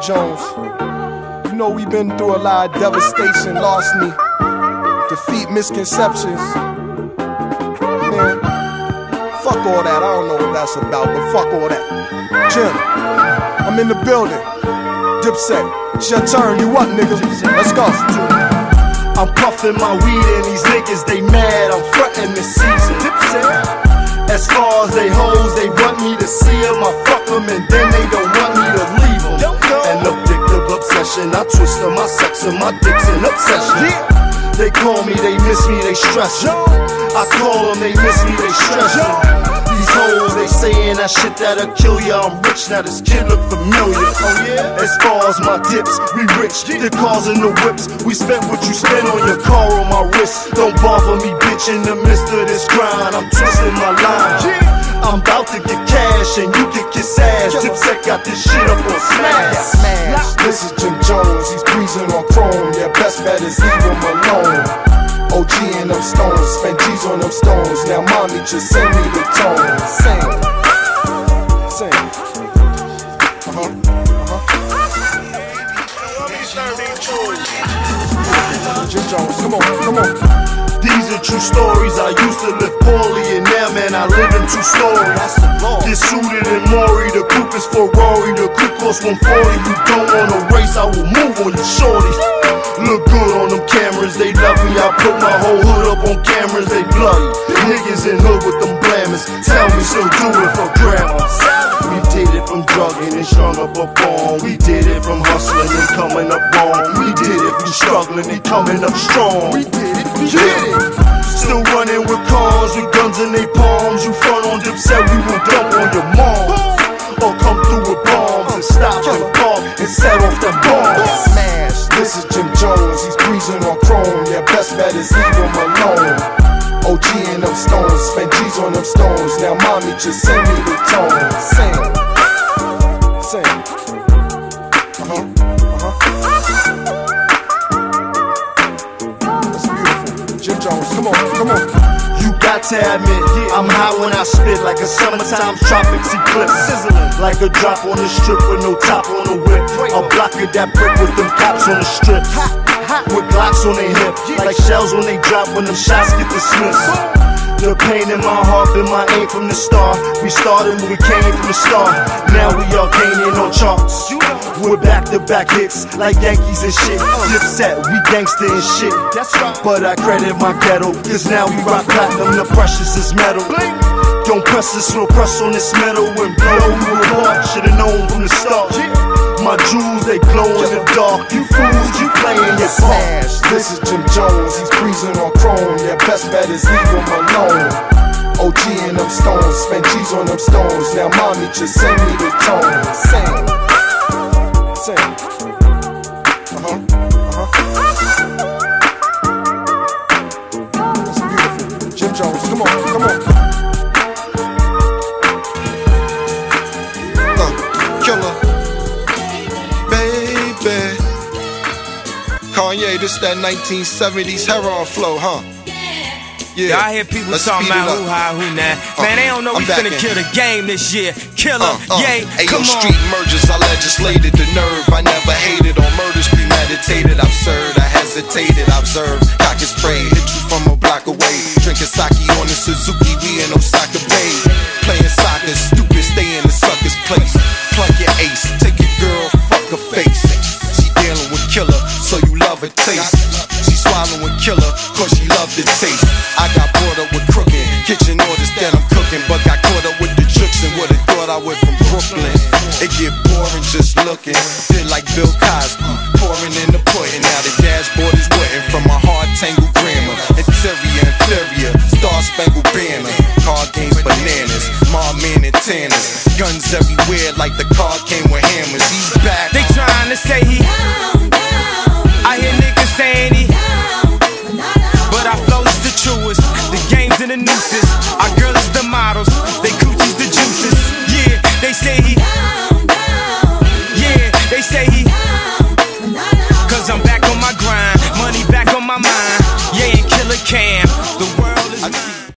Jones. You know we've been through a lot of devastation, lost me, defeat, misconceptions. Man, fuck all that. I don't know what that's about, but fuck all that. Jim, I'm in the building. Dipset, it's your turn. You up, nigga? Let's go. I'm puffing my weed and these niggas they mad. I'm frontin' this season. Dipset, as far as they hoes, they want me to see them. I fuck them and then they don't obsession. I twist them, I sex them, my dick's an obsession. They call me, they miss me, they stress you. I call them, they miss me, they stress you. These hoes, they saying that shit that'll kill ya. I'm rich, now this kid look familiar. As far as my dips, we rich. The cars and the whips, we spent what you spent on your car on my wrist. Don't bother me, bitch, in the midst of this grind. I'm twisting my line. I'm about to get cash and you can kiss ass. Dipset got this shit up on smash. This is Jim Jones, he's breezing on chrome. Yeah, best bet is leave him alone. OG and them stones, spend G's on them stones. Now mommy just send me the tone. Sing, sing. Uh huh, uh huh. Jim Jones, come on, come on. These are true stories. I used to live I live in two stories. This suited and Maury, the coupe is Ferrari, the coupe costs 140. You don't wanna race, I will move on you, shorties. Look good on them cameras, they love me. I put my whole hood up on cameras, they bloody. Niggas in hood with them blamers, Tell me, still do it for grandma. We did it from drugging and strung up a bomb. We did it from hustling and coming up wrong. We did it from struggling and coming up strong. We did it, we and set off them bombs. Smash. This is Jim Jones, he's breezing on chrome. Yeah, best bet is leave him alone. OG and them stones, spend G's on them stones. Now mommy just send me the tone. Sing, sing. Uh huh, uh huh. That's beautiful. Jim Jones, come on, come on. You got to admit, I'm hot when I spit like a summertime tropics eclipse. Sizzling like a drop on the strip with no top on the whip. A block of that brick with them cops on the strip. With Glocks on their hip, like shells when they drop when them shots get dismissed. The pain in my heart been my aim from the start. We started when we came from the start. Now we all gaining on charts. We're back to back hits like Yankees and shit. Dipset, we gangsta and shit. But I credit my ghetto, cause now we rock platinum, the precious is metal. Don't press this, we'll press on this metal and blow you apart. Should've known from the start. My jewels, they glow in the dark. You fools, you playing your part. This is Jim Jones, he's breezing on chrome. Yeah, best bet is leave him alone. OG and them stones, spend G's on them stones. Now mommy just send me the tone. Sing, sing. Kanye, this that 1970s heroin flow, huh? Yeah. I hear people Let's talking about who high, who nah. Uh, Man, they don't know I'm we finna in. kill the game this year. Killer, Uh, uh, yay, Ayo, come on. street mergers, I legislated the nerve. I never hated on murders, premeditated, absurd. I hesitated, observed, cock and spray, hit you from a block away. Drinking sake on the Suzuki, we in Osaka cause she love the taste. I got brought up with crooked kitchen orders that I'm cooking, but got caught up with the tricks and would've thought I went from Brooklyn. It get boring just looking. Did like Bill Cosby, pouring in the pudding. Now the dashboard is wooden from my hard tangled grammar. Interior, inferior, star spangled banner. Car games bananas, mom man and tanners. Guns everywhere like the car came with hammers. He's The games and the